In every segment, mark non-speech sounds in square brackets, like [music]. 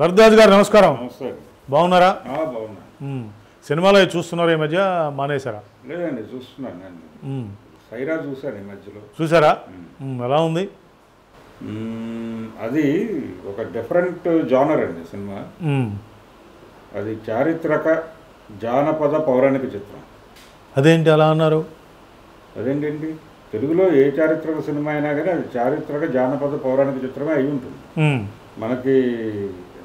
భరద్వాజ్ గారు నమస్కారం. బాగున్నారా. సినిమాలో చూస్తున్నారా ఈ మధ్య మానేశారా? లేదండి చూస్తున్నాను. సైరా చూశాను ఈ మధ్యలో. చూసారా. ఎలా ఉంది? అది ఒక డిఫరెంట్ జానర్ అండి సినిమా. అది చారిత్రక జానపద పౌరాణిక చిత్రం. అదేంటి అలా అన్నారు? అదేంటండి? తెలుగులో ఏ చారిత్రక సినిమా అయినా కానీ అది చారిత్రక జానపద పౌరాణిక చిత్రమే అయి ఉంటుంది. మనకి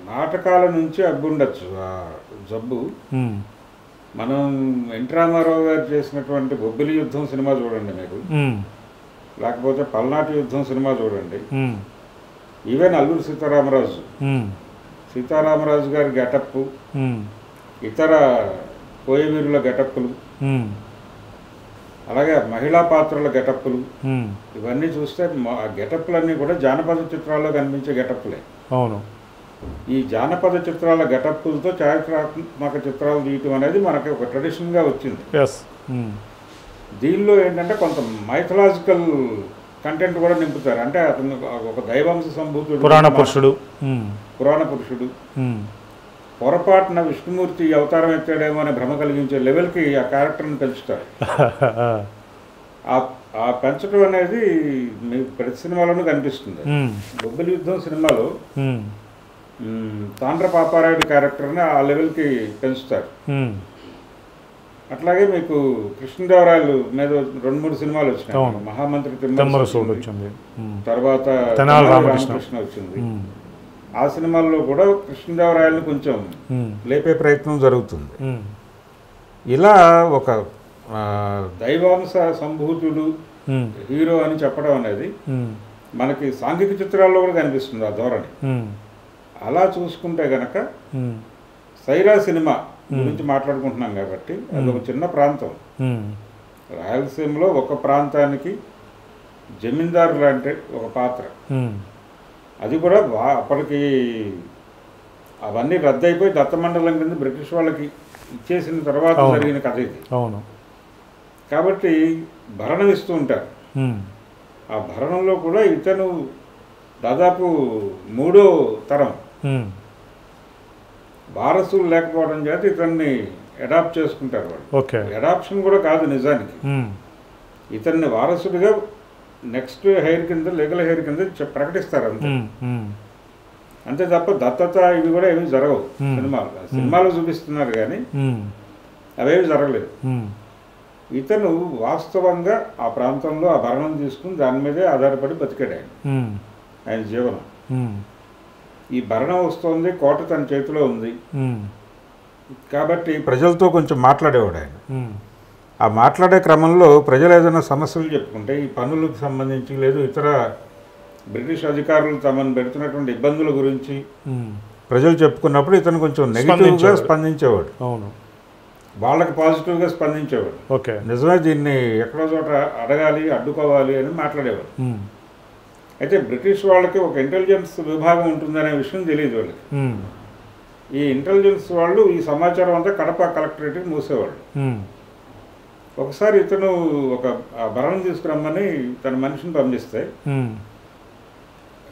నాటకాల నుంచి అబ్బుండొచ్చు ఆ జబ్బు. మనం ఎన్టీ రామారావు గారు చేసినటువంటి బొబ్బిలి యుద్ధం సినిమా చూడండి మీరు. లేకపోతే పల్నాటి యుద్ధం సినిమా చూడండి. ఈవెన్ అల్లూరి సీతారామరాజు. సీతారామరాజు గారి గెటప్. ఇతర కోయవీరుల గెటప్పులు. అలాగే మహిళా పాత్రల గెటప్పులు. ఇవన్నీ చూస్తే ఆ గెటప్పులన్నీ కూడా జానపద చిత్రాల్లో కనిపించే గెటప్పులే అవును ఈ జానపద చిత్రాల గెటప్పులతో చారిత్రాత్మక చిత్రాలు తీయటం అనేది మనకి ఒక ట్రెడిషన్గా వచ్చింది మ్మ్. దీనిలో ఏంటంటే కొంత మైథలాజికల్ కంటెంట్ కూడా నింపుతారు అంటే అతను ఒక దైవాంశ సంభూతుడు పురాణ పురుషుడు మ్మ్. పురాణ పురుషుడు మ్మ్. పొరపాటున విష్ణుమూర్తి అవతారం ఎత్తాడేమో అనే భ్రమ కలిగించే లెవెల్కి ఆ క్యారెక్టర్ని పెంచుతారు [laughs] ఆ పెంచడం అనేది మీకు ప్రతి సినిమాలోనూ కనిపిస్తుంది. బొబ్బిలి యుద్ధం సినిమాలో తాండ్ర పాపారాయుడు క్యారెక్టర్ని ఆ లెవెల్కి పెంచుతారు. అట్లాగే మీకు కృష్ణదేవరాయలు మీద రెండు మూడు సినిమాలు వచ్చినాయి. మహామంత్రి వచ్చింది. తర్వాత రామకృష్ణ. వచ్చింది. ఆ సినిమాల్లో కూడా కృష్ణదేవరాయలను కొంచెం. లేపే ప్రయత్నం జరుగుతుంది. ఇలా ఒక దైవాంశ సంభూతుడు. హీరో అని చెప్పడం అనేది. మనకి సాంఘిక చిత్రాల్లో కూడా కనిపిస్తుంది ఆ ధోరణి. అలా చూసుకుంటే గనక. సైరా సినిమా గురించి మాట్లాడుకుంటున్నాం కాబట్టి అది ఒక చిన్న ప్రాంతం. రాయలసీమలో ఒక ప్రాంతానికి జమీందారు లాంటి ఒక పాత్ర. అది కూడా వా- అప్పటికి అవన్నీ రద్దయిపోయి దత్తమండలం కింద బ్రిటిష్ వాళ్ళకి ఇచ్చేసిన తర్వాత. జరిగిన కథ ఇది అవును కాబట్టి భరణం ఇస్తూ ఉంటారు. ఆ భరణంలో కూడా ఇతను దాదాపు మూడో తరం. వారసులు లేకపోవడం చేత ఇతన్ని అడాప్ట్ చేసుకుంటారు వాళ్ళు ఓకే అడాప్షన్ కూడా కాదు నిజానికి. ఇతన్ని వారసుడిగా నెక్స్ట్ హెయిర్ కింద లీగల్ హెయిర్ కింద ప్రకటిస్తారు అంతే. అంతే తప్ప దత్తత ఇవి కూడా ఏమీ జరగవు. సినిమాలు సినిమాలు చూపిస్తున్నారు కానీ. అవేవి జరగలేదు. ఇతను వాస్తవంగా ఆ ప్రాంతంలో ఆ భరణం తీసుకుని దాని మీదే ఆధారపడి బతికాడు ఆయన. ఆయన జీవనం. ఈ భరణం వస్తుంది కోట తన చేతిలో ఉంది. కాబట్టి ప్రజలతో కొంచెం మాట్లాడేవాడు ఆయన. ఆ మాట్లాడే క్రమంలో ప్రజలు ఏదైనా సమస్యలు చెప్పుకుంటే ఈ పన్నులకు సంబంధించి లేదు ఇతర బ్రిటిష్ అధికారులు తమను పెడుతున్నటువంటి ఇబ్బందుల గురించి. ప్రజలు చెప్పుకున్నప్పుడు ఇతను కొంచెం నెగిటివ్గా స్పందించేవాడు. అవును వాళ్ళకి పాజిటివ్గా స్పందించేవాడు ఓకే నిజమే దీన్ని ఎక్కడో చోట అడగాలి అడ్డుకోవాలి అని మాట్లాడేవాడు. అయితే బ్రిటిష్ వాళ్ళకి ఒక ఇంటెలిజెన్స్ విభాగం ఉంటుందనే విషయం తెలియదు వాళ్ళకి. ఈ ఇంటెలిజెన్స్ వాళ్ళు ఈ సమాచారం అంతా కడప కలెక్టరేట్కి మూసేవాళ్ళు. ఒకసారి ఇతను ఒక భరణం తీసుకురమ్మని తన మనిషిని పంపిస్తే.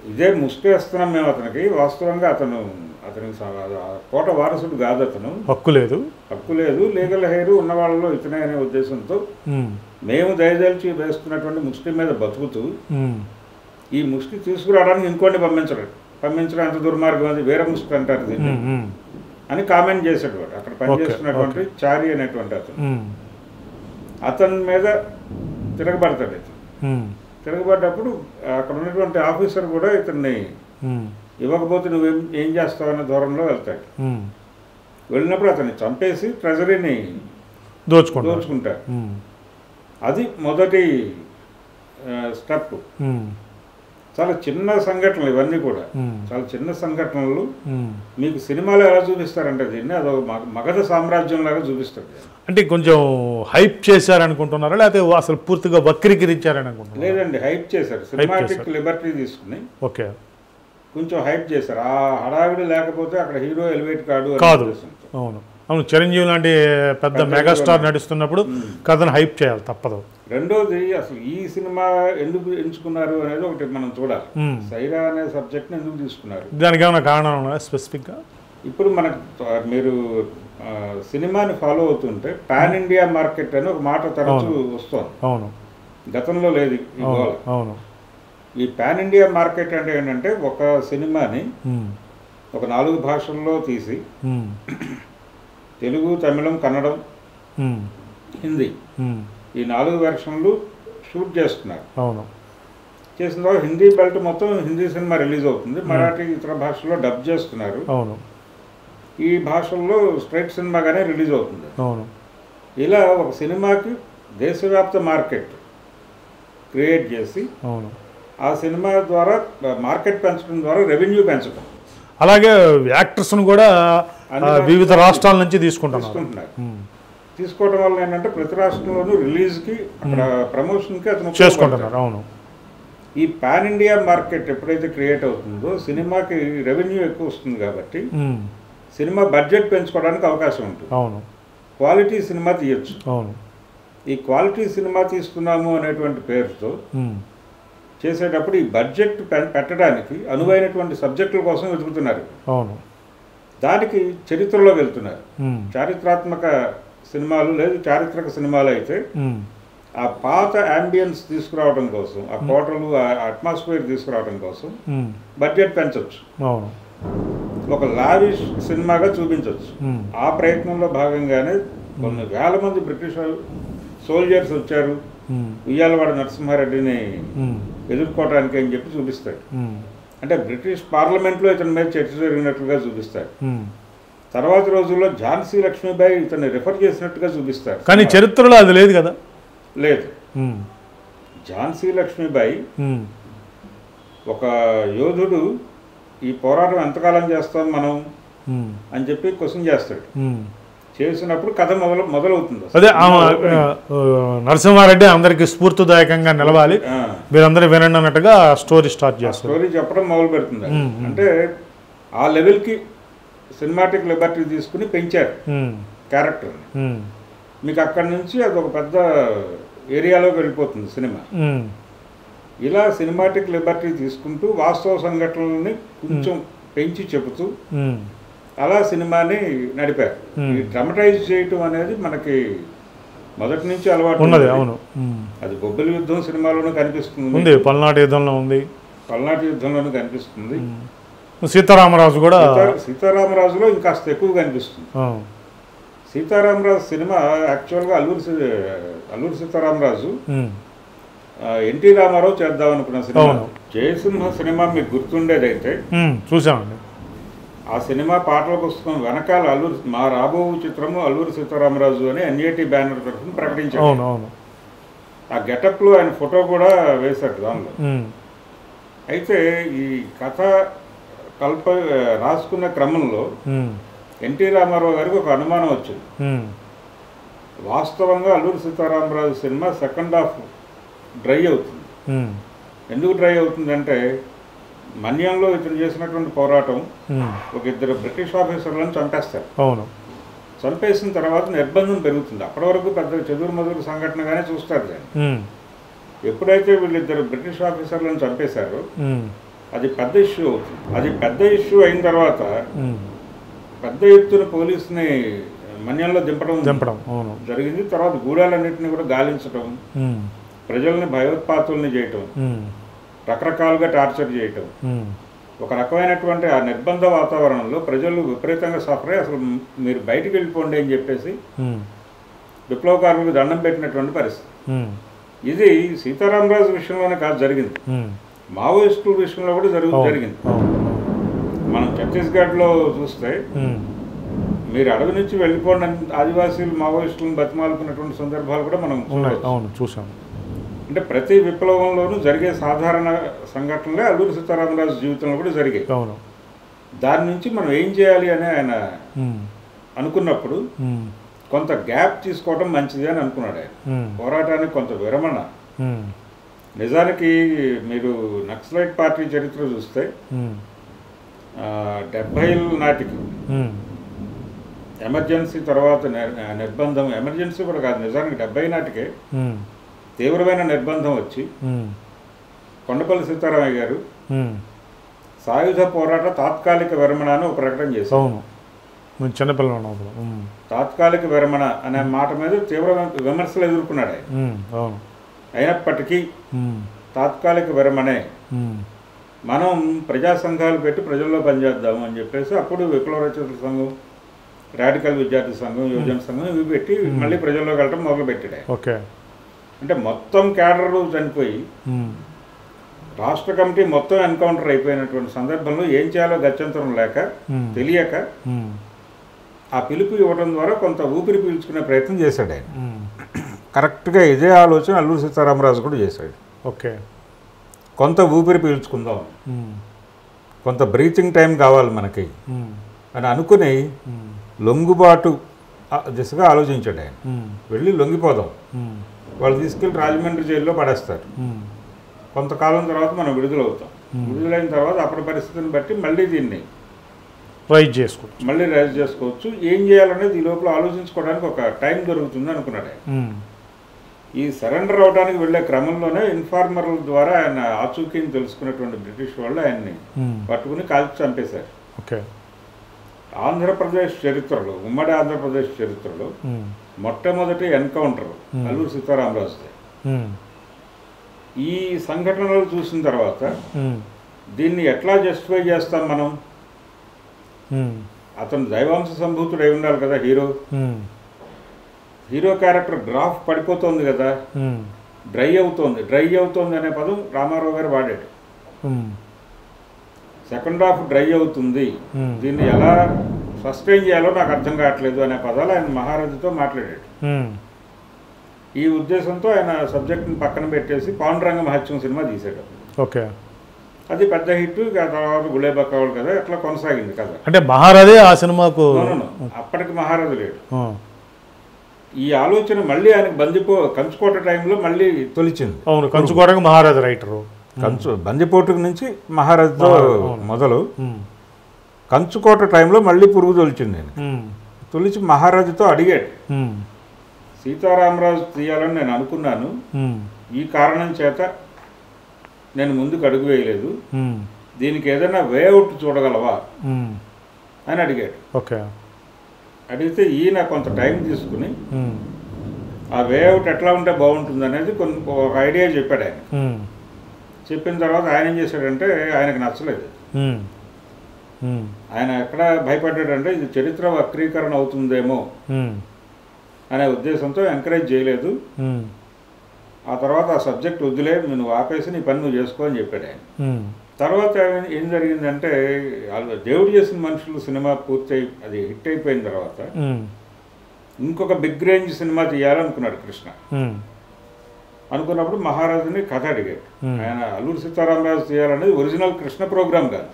ఇదే ముసుకేస్తున్నాం మేము అతనికి వాస్తవంగా అతను అతనికి కోట వారసుడు కాదు అతను హక్కు లేదు హక్కు లేదు లీగల్ హెయిర్ ఉన్న వాళ్ళలో ఇతనే అనే ఉద్దేశంతో మ్మ్. దయదలిచి వేస్తున్నటువంటి ముష్టి మీద బతుకుతూ. ఈ ముష్టి తీసుకురావడానికి ఇంకోటి పంపించడం పంపించడం ఎంత దుర్మార్గం అది వేరే ముష్టి అంటారు దీన్ని. అని కామెంట్ చేశాడు వాడు అక్కడ పనిచేస్తున్నటువంటి చారి అనేటువంటి అతను. అతని మీద తిరగబడతాడు ఇతను. తిరగబడ్డప్పుడు అక్కడ ఉన్నటువంటి ఆఫీసర్ కూడా ఇతన్ని. ఇవ్వకపోతే నువ్వేం ఏం చేస్తావు అనే దూరంలో వెళ్తాడు. వెళ్ళినప్పుడు అతన్ని చంపేసి ట్రెజరీని దోచుకుంటారు దోచుకుంటాడు. అది మొదటి స్టెప్. చాలా చిన్న సంఘటనలు ఇవన్నీ కూడా. చాలా చిన్న సంఘటనలు. మీకు సినిమాలో ఎలా చూపిస్తారంటే దీన్ని అదొక మగ- మగధ సామ్రాజ్యం లాగా చూపిస్తారు అంటే కొంచెం హైప్ చేశారనుకుంటున్నారా? లేకపోతే అసలు పూర్తిగా వక్రీకరించారని అనుకుంటున్నారా లేదండి హైప్ చేశారు. సినిమాటిక్. లిబర్టీ తీసుకుని ఓకే. కొంచెం హైప్ చేశారు. ఆ హడావిడి లేకపోతే అక్కడ హీరో ఎలివేట్ కాదు. ఉద్దేశంతో. అవును. అవును చిరంజీవి లాంటి పెద్ద మెగాస్టార్ నడుస్తున్నప్పుడు కథను హైప్ చేయాలి తప్పదు. రెండోది అసలు ఈ సినిమా ఎందుకు ఎంచుకున్నారు అనేది ఒకటి మనం చూడాలి. సైరా అనే సబ్జెక్ట్ని ఎందుకు తీసుకున్నారు? దానికి ఏమైనా కారణం ఉన్నాయా స్పెసిఫిక్గా? ఇప్పుడు మనకు మీరు సినిమాని ఫాలో అవుతుంటే పాన్ ఇండియా మార్కెట్ అని ఒక మాట తరచూ వస్తుంది. అవును. గతంలో లేదు అవును ఈ పాన్ ఇండియా మార్కెట్ అంటే ఏంటంటే ఒక సినిమాని ఒక నాలుగు భాషల్లో తీసి తెలుగు తమిళం కన్నడం హిందీ. ఈ నాలుగు వెర్షన్లు షూట్ చేస్తున్నారు. అవును. చేసిన తర్వాత హిందీ బెల్ట్ మొత్తం హిందీ సినిమా రిలీజ్ అవుతుంది. మరాఠీ ఇతర భాషల్లో డబ్ చేస్తున్నారు. అవును. ఈ భాషల్లో స్ట్రైట్ సినిమాగానే రిలీజ్ అవుతుంది. అవును. ఇలా ఒక సినిమాకి దేశవ్యాప్త మార్కెట్ క్రియేట్ చేసి అవును. ఆ సినిమా ద్వారా మార్కెట్ పెంచడం ద్వారా రెవెన్యూ పెంచడం. అలాగే యాక్టర్స్ను కూడా వివిధ రాష్ట్రాల నుంచి తీసుకుంటున్నారు. తీసుకోవడం వల్ల ఏంటంటే ప్రతి రాష్ట్రంలోనూ రిలీజ్కి అక్కడ ప్రమోషన్కి అతను. చేసుకుంటున్నారు అవును. ఈ పాన్ ఇండియా మార్కెట్ ఎప్పుడైతే క్రియేట్ అవుతుందో సినిమాకి రెవెన్యూ ఎక్కువ వస్తుంది కాబట్టి సినిమా బడ్జెట్ పెంచుకోవడానికి అవకాశం ఉంటుంది. అవును. క్వాలిటీ సినిమా తీయొచ్చు. అవును. ఈ క్వాలిటీ సినిమా తీస్తున్నాము అనేటువంటి పేరుతో చేసేటప్పుడు ఈ బడ్జెట్ పెట్టడానికి అనువైనటువంటి సబ్జెక్టుల కోసం వెతుకుతున్నారు. అవును. దానికి చరిత్రలో వెళ్తున్నారు. చారిత్రాత్మక సినిమాలు లేదు చారిత్రక సినిమాలు అయితే ఆ పాత అంబియన్స్ తీసుకురావడం కోసం ఆ కోటలు ఆ అట్మాస్ఫియర్ తీసుకురావడం కోసం బడ్జెట్ పెంచవచ్చు ఒక లావిష్ సినిమాగా చూపించవచ్చు ఆ ప్రయత్నంలో భాగంగానే కొన్ని వేల మంది బ్రిటిష్ సోల్జర్స్ వచ్చారు. ఉయ్యాలవాడ నరసింహారెడ్డిని ఉమ్, ఎదుర్కోవడానికి అని చెప్పి చూపిస్తాడు అంటే బ్రిటిష్ పార్లమెంట్లో ఇతని మీద చర్చ జరిగినట్లుగా చూపిస్తాడు ఉమ్. తర్వాత రోజుల్లో ఝాన్సీ లక్ష్మీబాయి ఇతన్ని రిఫర్ చేసినట్టుగా చూపిస్తారు. కానీ చరిత్రలో అది లేదు కదా? లేదు. ఝాన్సీ లక్ష్మీబాయి ఒక యోధుడు ఈ పోరాటం ఎంతకాలం చేస్తాం మనం? అని చెప్పి క్వశ్చన్ చేస్తాడు. చేసినప్పుడు కథ మొదలు మొదలవుతుంది అదే నరసింహారెడ్డి అందరికి స్ఫూర్తిదాయకంగా నిలవాలి. మీరందరూ వినండి అన్నట్టుగా స్టోరీ స్టార్ట్ చేస్తారు. స్టోరీ చెప్పడం మొదలు పెడుతుంది. అంటే ఆ లెవెల్కి సినిమాటిక్ లిబర్టీ తీసుకుని పెంచారు క్యారెక్టర్ని. మీకు అక్కడి నుంచి అది ఒక పెద్ద ఏరియాలోకి వెళ్ళిపోతుంది సినిమా. ఇలా సినిమాటిక్ లిబర్టీ తీసుకుంటూ వాస్తవ సంఘటనలని కొంచెం పెంచి చెబుతూ అలా సినిమాని నడిపారు. ఈ డ్రమటైజ్ చేయటం అనేది మనకి మొదటి నుంచి అలవాటు ఉన్నది. అవును. అది బొబ్బిలి యుద్ధం సినిమాలోనూ కనిపిస్తుంది. ఉంది పల్నాటి యుద్ధంలో ఉంది. పల్నాటి యుద్ధంలోనూ కనిపిస్తుంది. సీతారామరాజు కూడా సీతా- సీతారామరాజులో ఇంకాస్త ఎక్కువ కనిపిస్తుంది. సీతారామరాజు సినిమా యాక్చువల్గా అల్లూరి అల్లూరి సీతారామరాజు ఎన్టీ రామారావు చేద్దాం అనుకున్న సినిమా. జయసింహ సినిమా మీకు గుర్తుండేదైతే చూసామండి ఆ సినిమా పాటల పుస్తకం వెనకాల అల్లూరి మా రాబో చిత్రము అల్లూరి సీతారామరాజు అని ఎన్ఏటి బ్యానర్ తరఫున ప్రకటించారు. ఆ గెటప్లో ఆయన ఫోటో కూడా వేశారు దానిలో. అయితే ఈ కథ కల్ప రాసుకున్న క్రమంలో ఎన్టీ రామారావు గారికి ఒక అనుమానం వచ్చింది. వాస్తవంగా Alluri Sitaramaraju cinema second half dry అవుతుంది. ఎందుకు డ్రై అవుతుందంటే మన్యంలో ఇతను చేసినటువంటి పోరాటం ఒక ఇద్దరు బ్రిటిష్ ఆఫీసర్లను చంపేస్తారు. అవును. చంపేసిన తర్వాత నిర్బంధం పెరుగుతుంది. అప్పటి వరకు పెద్ద చెదురు మదురు సంఘటనగానే చూస్తారు దాన్ని. ఎప్పుడైతే వీళ్ళిద్దరు బ్రిటిష్ ఆఫీసర్లను చంపేశారో అది పెద్ద ఇష్యూ అవుతుంది. అది పెద్ద ఇష్యూ అయిన తర్వాత పెద్ద ఎత్తున పోలీసుని మన్యంలో దింపడం దింపడం అవును. జరిగింది. తర్వాత గూడాలన్నింటినీ కూడా గాలించడం ప్రజల్ని భయోత్పాతుల్ని చేయటం రకరకాలుగా టార్చర్ చేయటం. ఒక రకమైనటువంటి ఆ నిర్బంధ వాతావరణంలో ప్రజలు విపరీతంగా సఫర్ అయ్యి అసలు మీరు బయటికి వెళ్ళిపోండి అని చెప్పేసి విప్లవకారులకు దండం పెట్టినటువంటి పరిస్థితి. ఇది సీతారామరాజు విషయంలోనే కాదు జరిగింది. మావోయిస్టుల విషయంలో కూడా జరుగు జరిగింది. మనం ఛత్తీస్గఢ్లో చూస్తే మీరు అడవి నుంచి వెళ్ళిపోండి ఆదివాసీలు మావోయిస్టులను బతిమాలుకున్నటువంటి సందర్భాలు కూడా మనం ఉన్నాయి. చూడవచ్చు. అవును చూసాం అంటే ప్రతి విప్లవంలోనూ జరిగే సాధారణ సంఘటనలే అల్లూరి సీతారామరాజు జీవితంలో కూడా జరిగాయి. అవును. దాని నుంచి మనం ఏం చేయాలి అని ఆయన అనుకున్నప్పుడు కొంత గ్యాప్ తీసుకోవడం మంచిది అని అనుకున్నాడు ఆయన. పోరాటానికి కొంత విరమణ. నిజానికి మీరు నక్సలైట్ పార్టీ చరిత్ర చూస్తే డెబ్భైల నాటికి ఎమర్జెన్సీ తర్వాత నిర్- నిర్బంధం ఎమర్జెన్సీ కూడా కాదు నిజానికి డెబ్బై నాటికే తీవ్రమైన నిర్బంధం వచ్చి కొండపల్లి సీతారామయ్య గారు. సాయుధ పోరాట తాత్కాలిక విరమణ అని ఒక ప్రకటన చేశారు. చిన్నపిల్లలు తాత్కాలిక విరమణ అనే మాట మీద తీవ్ర విమర్శలు ఎదుర్కొన్నాడు ఆయన. అయినప్పటికీ తాత్కాలిక విరమణే. మనం ప్రజా సంఘాలు పెట్టి ప్రజల్లో పనిచేద్దాము అని చెప్పేసి అప్పుడు విప్లవ రచయితల సంఘం రాడికల్ విద్యార్థి సంఘం యువజన సంఘం ఇవి పెట్టి మళ్ళీ ప్రజల్లోకి వెళ్ళడం మొదలు పెట్టాడు ఆయన. ఓకే. అంటే మొత్తం క్యాడర్ చనిపోయి రాష్ట్ర కమిటీ మొత్తం ఎన్కౌంటర్ అయిపోయినటువంటి సందర్భంలో ఏం చేయాలో గత్యంతరం లేక తెలియక ఆ పిలుపు ఇవ్వడం ద్వారా కొంత ఊపిరి పీల్చుకునే ప్రయత్నం చేశాడు ఆయన. కరెక్ట్గా ఇదే ఆలోచన అల్లూరు సీతారామరాజు కూడా చేశాడు. ఓకే. కొంత ఊపిరి పీల్చుకుందాం. కొంత బ్రీతింగ్ టైం కావాలి మనకి అని అనుకుని లొంగుబాటు దిశగా ఆలోచించాడు ఆయన. వెళ్ళి లొంగిపోదాం. వాళ్ళు తీసుకెళ్ళి రాజమండ్రి జైల్లో పడేస్తారు. కొంతకాలం తర్వాత మనం విడుదలవుతాం. విడుదలైన తర్వాత అప్పటి పరిస్థితిని బట్టి మళ్ళీ దీన్ని రైట్ చేసుకోవచ్చు. మళ్ళీ రైజ్ చేసుకోవచ్చు. ఏం చేయాలనేది ఈ లోపల ఆలోచించుకోవడానికి ఒక టైం దొరుకుతుంది అనుకున్నాడు ఆయన. ఈ సరెండర్ అవడానికి వెళ్ళే క్రమంలోనే ఇన్ఫార్మర్ల ద్వారా ఆయన ఆచూకీని తెలుసుకున్నటువంటి బ్రిటిష్ వాళ్ళు ఆయన్ని పట్టుకుని కాల్చి చంపేశారు. ఓకే. ఆంధ్రప్రదేశ్ చరిత్రలో ఉమ్మడి ఆంధ్రప్రదేశ్ చరిత్రలో మొట్టమొదటి ఎన్కౌంటర్ అల్లూరు సీతారామరాజుదే. ఈ సంఘటనలు చూసిన తర్వాత దీన్ని ఎట్లా జస్టిఫై చేస్తాం మనం? అతను దైవాంశ సంభూతుడై ఉండాలి కదా హీరో. హీరో క్యారెక్టర్ గ్రాఫ్ పడిపోతుంది కదా. డ్రై అవుతోంది. డ్రై అవుతోంది అనే పదం రామారావు గారు వాడాడు. సెకండ్ హాఫ్ డ్రై అవుతుంది. దీన్ని ఎలా సస్టైన్ చేయాలో నాకు అర్థం కావట్లేదు అనే పదాలు ఆయన మహారాజుతో మాట్లాడాడు. ఈ ఉద్దేశంతో ఆయన సబ్జెక్ట్ని పక్కన పెట్టేసి పాండురంగ మహత్యం సినిమా తీసాడు ఓకే. అది పెద్ద హిట్ ఆ తర్వాత గులేబక్కవాళ్ళు కదా అట్లా కొనసాగింది కదా అంటే మహారాజే ఆ సినిమాకు. అప్పటికి మహారాజు లేడు. ఈ ఆలోచన మళ్ళీ ఆయనకు బందిపో కంచుకోట టైంలో మళ్ళీ తొలిచింది. అవును కంచుకోవడానికి మహారాజు రైటరు. కంచు బందిపోటు నుంచి మహారాజుతో మొదలు. కంచుకోట టైంలో మళ్ళీ పురుగు తొలిచింది తొలిచి మహారాజుతో అడిగాడు. సీతారామరాజు తీయాలని నేను అనుకున్నాను. ఈ కారణం చేత నేను ముందుకు అడుగు వేయలేదు. దీనికి ఏదైనా వేఅవుట్ చూడగలవా? అని అడిగాడు. ఓకే. అడిగితే ఈయన కొంత టైం తీసుకుని ఆ వేఅవుట్ ఎట్లా ఉంటే బాగుంటుంది అనేది కొన్ని ఒక ఐడియా చెప్పాడు ఆయన. చెప్పిన తర్వాత ఆయన ఏం చేశాడంటే ఆయనకు నచ్చలేదు. ఆయన ఎక్కడ భయపడ్డాడంటే ఇది చరిత్ర వక్రీకరణ అవుతుందేమో ఉమ్, అనే ఉద్దేశంతో ఎంకరేజ్ చేయలేదు. ఉమ్, ఆ తర్వాత ఆ సబ్జెక్ట్ వద్దులే నువ్వు ఆపేసి నీ పని నువ్వు చేసుకో అని చెప్పాడు ఆయన. తర్వాత ఏం జరిగిందంటే వాళ్ళు దేవుడు చేసిన మనుషులు సినిమా పూర్తయి అది హిట్ అయిపోయిన తర్వాత ఇంకొక బిగ్ రేంజ్ సినిమా తీయాలనుకున్నాడు కృష్ణ. అనుకున్నప్పుడు మహారాజుని కథ అడిగాడు. Hmm. ఆయన అల్లూరు సీతారామరాజు తీయాలనేది ఒరిజినల్ కృష్ణ ప్రోగ్రామ్ కాదు.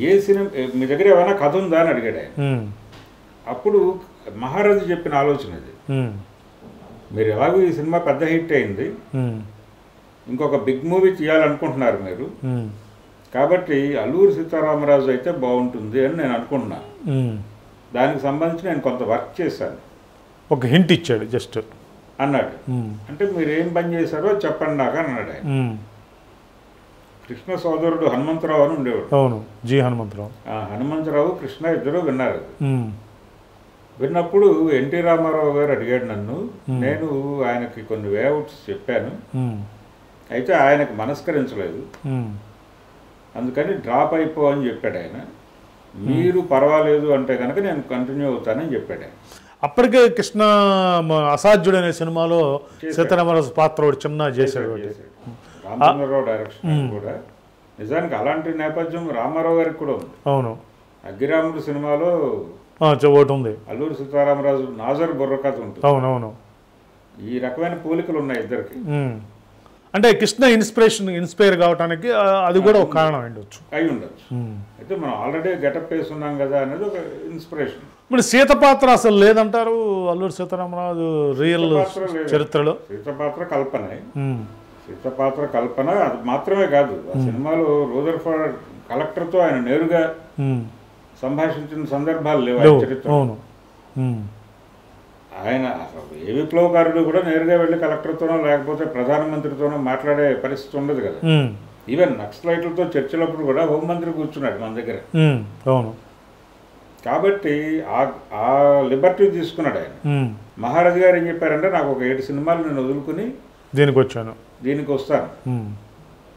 ఏ సినిమా మీ దగ్గర ఏమైనా కథ ఉందా అని అడిగాడు. ఆయన అప్పుడు మహారాజు చెప్పిన ఆలోచన ఉమ్, మీరు ఎలాగో ఈ సినిమా పెద్ద హిట్ అయింది. ఇంకొక బిగ్ మూవీ తీయాలనుకుంటున్నారు మీరు. కాబట్టి అల్లూరు సీతారామరాజు అయితే బాగుంటుంది అని నేను అనుకుంటున్నా. ఉమ్. దానికి సంబంధించి నేను కొంత వర్క్ చేశాను. ఒక హింట్ ఇచ్చాడు జస్ట్ అన్నాడు. అంటే మీరు ఏం పని చేశారో చెప్పండి నాకు అని అన్నాడు ఆయన. కృష్ణ సోదరుడు హనుమంతరావు అని ఉండేవాడు. అవును జి హనుమంతరావు. హనుమంతరావు కృష్ణ ఇద్దరు విన్నారు. విన్నప్పుడు ఎన్టీ రామారావు గారు అడిగాడు నన్ను నేను ఆయనకి కొన్ని వేఅవుట్స్ చెప్పాను. అయితే ఆయనకు మనస్కరించలేదు. అందుకని డ్రాప్ అయిపో అని చెప్పాడు ఆయన. మీరు పర్వాలేదు అంటే కనుక నేను కంటిన్యూ అవుతానని చెప్పాడు ఆయన. అప్పటికే కృష్ణ అసాధ్యుడు అనే సినిమాలో సీతారామరాజు పాత్ర ఒకటి చిన్న. చేశాడు. రామచంద్రరావు డైరెక్షన్ కూడా. నిజానికి అలాంటి నేపథ్యం రామారావు గారికి కూడా ఉంది. అవును. అగ్గిరాముడు సినిమాలో ఒకటి ఉంది. అల్లూరి సీతారామరాజు నాజర్ బుర్రకథ ఉంటుంది. అవును అవును ఈ రకమైన పోలికలు ఉన్నాయి ఇద్దరికి. అంటే కృష్ణ ఇన్స్పిరేషన్ ఇన్స్పైర్ కావడానికి అది కూడా ఒక కారణం ఉండొచ్చు. అయి ఉండొచ్చు. అయితే మనం ఆల్రెడీ గెటప్ వేస్తున్నాం కదా అనేది ఒక ఇన్స్పిరేషన్. ఇప్పుడు సీత పాత్ర అసలు లేదంటారు అల్లూరి సీతారామరాజు రియల్. చరిత్రలో? సీత పాత్ర కల్పనే. సీత పాత్ర కల్పన అది మాత్రమే కాదు. ఆ సినిమాలో రోజర్ ఫర్ కలెక్టర్తో ఆయన నేరుగా. సంభాషించిన సందర్భాలు లేవు ఆయన చరిత్ర ఆయన ఏ విప్లవకారుడు కూడా నేరుగా వెళ్ళి కలెక్టర్తోనో లేకపోతే ప్రధానమంత్రితోనో మాట్లాడే పరిస్థితి ఉండదు కదా. ఈవెన్ నక్సలైట్లతో చర్చలప్పుడు కూడా హోంమంత్రి కూర్చున్నాడు మన దగ్గర. అవును. కాబట్టి ఆ ఆ లిబర్టీ తీసుకున్నాడు ఆయన. మహారాజు గారు ఏం చెప్పారంటే నాకు ఒక ఏడు సినిమాలు నేను వదులుకుని దీనికి వచ్చాను దీనికి వస్తాను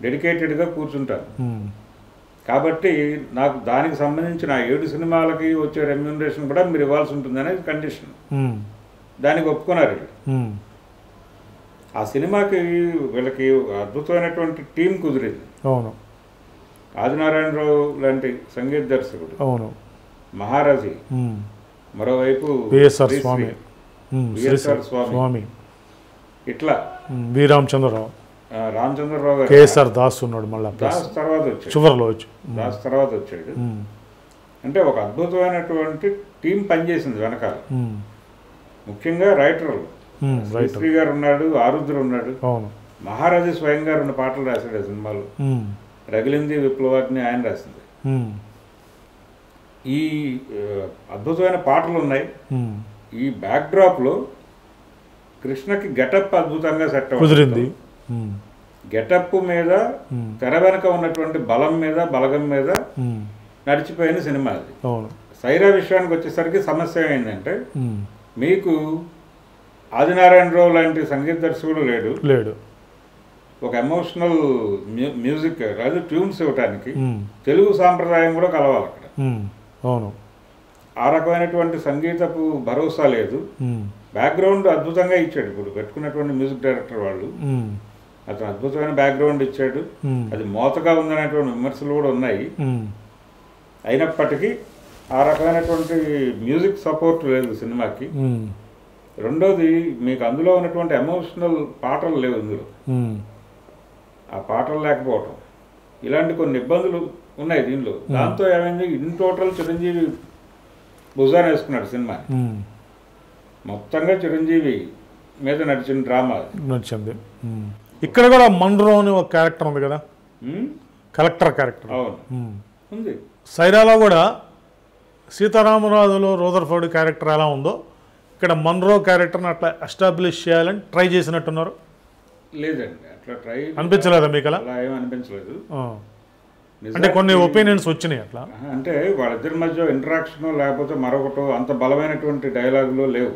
డెడికేటెడ్గా కూర్చుంటాను కాబట్టి నాకు దానికి సంబంధించిన ఏడు సినిమాలకి వచ్చే రెమ్యూనరేషన్ కూడా మీరు ఇవ్వాల్సి ఉంటుంది అనేది కండిషన్ దానికి ఒప్పుకున్నారు ఆ సినిమాకి వీళ్ళకి అద్భుతమైనటువంటి టీం కుదిరింది. అవును. ఆదినారాయణరావు లాంటి సంగీత దర్శకుడు. అవును. మహారాజీ. మరోవైపు. స్వామి. స్వామి. ఇట్లా? వి రామచంద్రరావు. రామచంద్రరావు గారు. కేఎస్ఆర్ దాస్ ఉన్నాడు మళ్ళీ దాస్ తర్వాత వచ్చాడు. చివరిలో వచ్చి. దాస్ తర్వాత వచ్చాడు. అంటే ఒక అద్భుతమైనటువంటి టీం పనిచేసింది వెనకాల. ముఖ్యంగా రైటర్లు. శ్రీశ్రీ గారు ఉన్నాడు ఆరుద్ర ఉన్నాడు. మహారాజు స్వయంగా రెండు పాటలు రాశాడు ఆ సినిమాలో. రగిలింది విప్లవాగ్ని ఆయన రాసింది. ఈ అద్భుతమైన పాటలు ఉన్నాయి ఈ బ్యాక్డ్రాప్లో కృష్ణకి గెటప్ అద్భుతంగా సెట్ కుదిరింది. గెటప్ మీద తెర వెనక ఉన్నటువంటి బలం మీద బలగం మీద నడిచిపోయిన సినిమా అది. సైరా విషయానికి వచ్చేసరికి సమస్య ఏంటంటే మీకు ఆదినారాయణరావు లాంటి సంగీత దర్శకుడు లేడు. లేడు. ఒక ఎమోషనల్ మ్యూజిక్ అదే ట్యూన్స్ ఇవ్వటానికి తెలుగు సాంప్రదాయం కూడా కలవాలి అక్కడ. అవును. ఆ రకమైనటువంటి సంగీతపు భరోసా లేదు. బ్యాక్గ్రౌండ్ అద్భుతంగా ఇచ్చాడు. ఇప్పుడు పెట్టుకున్నటువంటి మ్యూజిక్ డైరెక్టర్ వాళ్ళు. అతను అద్భుతమైన బ్యాక్గ్రౌండ్ ఇచ్చాడు. అది మోతగా ఉందనేటువంటి విమర్శలు కూడా ఉన్నాయి. అయినప్పటికీ ఆ రకమైనటువంటి మ్యూజిక్ సపోర్ట్ లేదు సినిమాకి. రెండోది మీకు అందులో ఉన్నటువంటి ఎమోషనల్ పాటలు లేవు ఇందులో. ఆ పాటలు లేకపోవటం. ఇలాంటి కొన్ని ఇబ్బందులు ఉన్నాయి దీనిలో. దాంతో ఏమైంది? ఇన్ టోటల్ చిరంజీవి భుజాన్ని వేసుకున్నాడు సినిమా మొత్తంగా చిరంజీవి మీద నడిచిన డ్రామా ఉమ్. ఇక్కడ కూడా మండ్రో అని ఒక క్యారెక్టర్ ఉంది కదా? కలెక్టర్ క్యారెక్టర్ అవును. ఉంది. సైరాలో కూడా సీతారామరాజులో రోదర్ఫోర్డ్ క్యారెక్టర్ ఎలా ఉందో ఇక్కడ మన్రో క్యారెక్టర్ని అట్లా ఎస్టాబ్లిష్ చేయాలని ట్రై చేసినట్టున్నారు. లేదండి అట్లా ట్రై అనిపించలేదా మీకు అలా? అలా ఏం అనిపించలేదు. అంటే కొన్ని ఒపీనియన్స్ వచ్చినాయి అట్లా అంటే వాళ్ళిద్దరి మధ్య ఇంటరాక్షన్ లేకపోతే మరొకటో అంత బలమైనటువంటి డైలాగులో లేవు.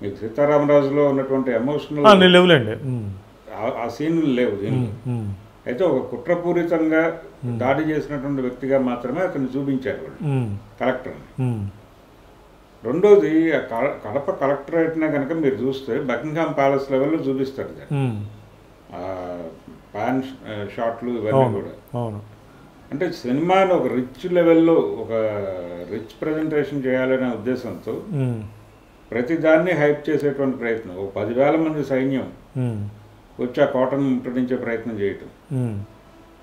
మీకు సీతారామరాజులో ఉన్నటువంటి ఎమోషనల్ లేవులేండి. ఆ సీన్లు లేవు ఉమ్. అయితే ఒక కుట్రపూరితంగా దాడి చేసినటువంటి వ్యక్తిగా మాత్రమే అతన్ని చూపించారు వాళ్ళు. కలెక్టర్ని. రెండోది కడప కలెక్టరేట్నే కనుక మీరు చూస్తే బకింగ్హామ్ ప్యాలెస్ లెవెల్లో చూపిస్తారు దాన్ని పాన్ షాట్లు ఇవన్నీ కూడా. అవును. అంటే సినిమాని ఒక రిచ్ లెవెల్లో ఒక రిచ్ ప్రజెంటేషన్ చేయాలనే ఉద్దేశంతో. ప్రతి దాన్ని హైప్ చేసేటువంటి ప్రయత్నం. ఒక పదివేల మంది సైన్యం. వచ్చి ఆ కోటను ముట్టడించే ప్రయత్నం చేయటం.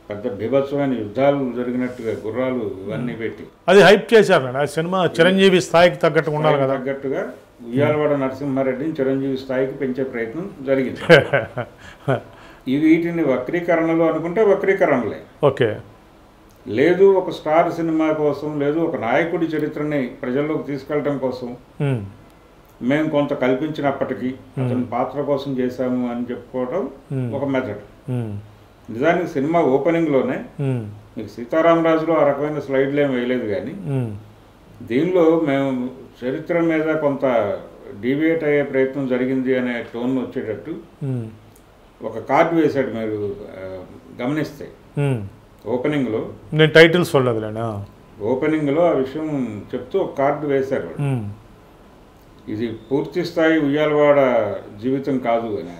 పెద్ద బీభత్సమైన యుద్ధాలు జరిగినట్టుగా గుర్రాలు ఇవన్నీ పెట్టి. అది హైప్ చేశారు ఆ సినిమా చిరంజీవి స్థాయికి తగ్గట్టుగా ఉండాలి కదా. తగ్గట్టుగా ఉయ్యాలవాడ నరసింహారెడ్డిని చిరంజీవి స్థాయికి పెంచే ప్రయత్నం జరిగింది. [laughs] వీటిని వక్రీకరణలు అనుకుంటే వక్రీకరణలే ఓకే లేదు ఒక స్టార్ సినిమా కోసం లేదు ఒక నాయకుడి చరిత్రని ప్రజల్లోకి తీసుకెళ్ళటం కోసం. మేము కొంత కల్పించినప్పటికీ అతని పాత్ర కోసం చేశాము అని చెప్పుకోవడం. ఒక మెథడ్. నిజానికి సినిమా ఓపెనింగ్లోనే. మీకు సీతారామరాజులో ఆ రకమైన స్లైడ్లు ఏం వేయలేదు కానీ. దీనిలో మేము చరిత్ర మీద కొంత డీవియేట్ అయ్యే ప్రయత్నం జరిగింది అనే టోన్ వచ్చేటట్టు. ఒక కార్డు వేశాడు మీరు గమనిస్తే. ఓపెనింగ్లో నేను టైటిల్స్ ఆ. ఓపెనింగ్లో ఆ విషయం చెప్తూ ఒక కార్డు వేశారు. ఇది పూర్తి స్థాయి ఉయ్యాలవాడ జీవితం కాదు అని.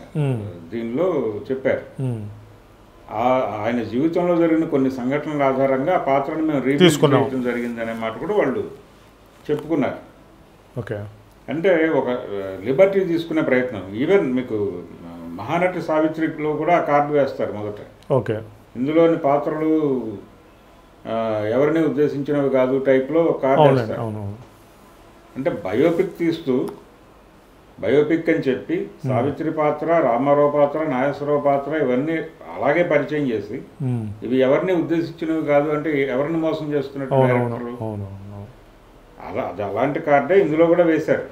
దీనిలో చెప్పారు ఆయన జీవితంలో జరిగిన కొన్ని సంఘటనల ఆధారంగా ఆ పాత్రను మేము రీబిల్డ్ తీసుకున్నాం. చేయడం జరిగింది అనే మాట కూడా వాళ్ళు చెప్పుకున్నారు ఓకే అంటే ఒక లిబర్టీ తీసుకునే ప్రయత్నం ఈవెన్ మీకు మహానటి సావిత్రిలో కూడా ఆ కార్డు వేస్తారు మొదట. ఓకే. ఇందులోని పాత్రలు ఎవరిని ఉద్దేశించినవి కాదు టైప్లో కార్డు వేస్తారు. అంటే బయోపిక్ తీస్తూ బయోపిక్ అని చెప్పి సావిత్రి పాత్ర రామారావు పాత్ర నాగేశ్వరరావు పాత్ర ఇవన్నీ అలాగే పరిచయం చేసి. ఇవి ఎవరిని ఉద్దేశించినవి కాదు అంటే ఎవరిని మోసం చేస్తున్నట్టు అలా అది అలాంటి కార్డే ఇందులో కూడా వేశారు.